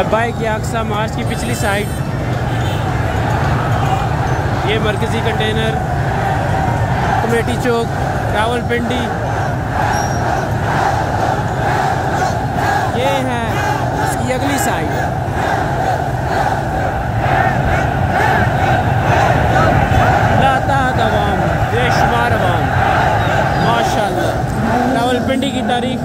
लबाई की अक्सा मार्च की पिछली साइड ये मरकज़ी कंटेनर कमेटी चौक, रावलपिंडी। ये है इसकी अगली साइड अवाम। रावलपिंडी की तारीख